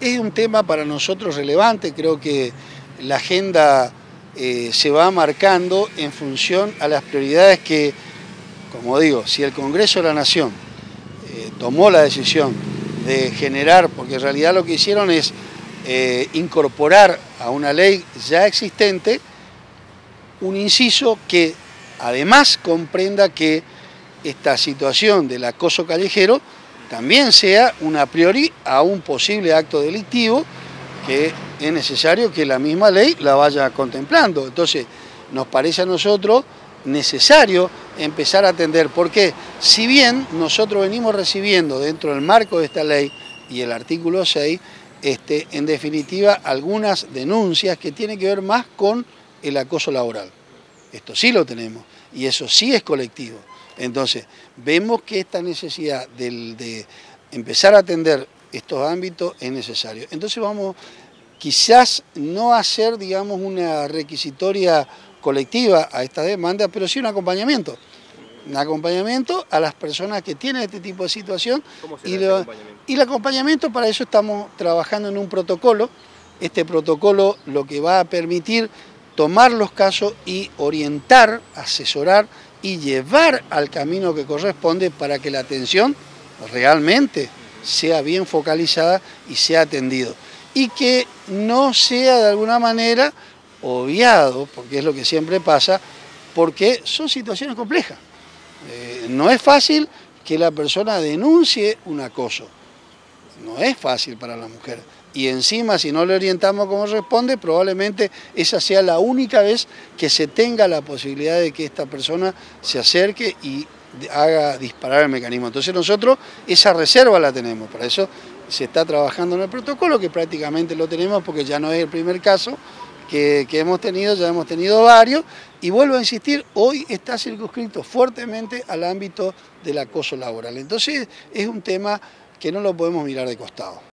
es un tema para nosotros relevante, creo que la agenda eh, se va marcando en función a las prioridades que, como digo, si el Congreso de la Nación eh, tomó la decisión de generar, porque en realidad lo que hicieron es eh, incorporar a una ley ya existente un inciso que además comprenda que esta situación del acoso callejero también sea una priori a un posible acto delictivo que es necesario que la misma ley la vaya contemplando. Entonces, nos parece a nosotros necesario empezar a atender, porque si bien nosotros venimos recibiendo dentro del marco de esta ley y el artículo 6, este, en definitiva, algunas denuncias que tienen que ver más con el acoso laboral. Esto sí lo tenemos y eso sí es colectivo. Entonces, vemos que esta necesidad de, empezar a atender estos ámbitos es necesario. Entonces vamos quizás no hacer, digamos, una requisitoria colectiva a esta demanda, pero sí un acompañamiento. Un acompañamiento a las personas que tienen este tipo de situación. y, y el acompañamiento, para eso estamos trabajando en un protocolo. Este protocolo lo que va a permitir tomar los casos y orientar, asesorar y llevar al camino que corresponde para que la atención realmente sea bien focalizada y sea atendido. Y que no sea de alguna manera obviado, porque es lo que siempre pasa, porque son situaciones complejas. Eh, no es fácil que la persona denuncie un acoso. No es fácil para la mujer y encima si no le orientamos como responde, probablemente esa sea la única vez que se tenga la posibilidad de que esta persona se acerque y haga disparar el mecanismo. Entonces nosotros esa reserva la tenemos, para eso se está trabajando en el protocolo, que prácticamente lo tenemos porque ya no es el primer caso que, que hemos tenido, ya hemos tenido varios, y vuelvo a insistir, hoy está circunscrito fuertemente al ámbito del acoso laboral. Entonces es un tema que no lo podemos mirar de costado.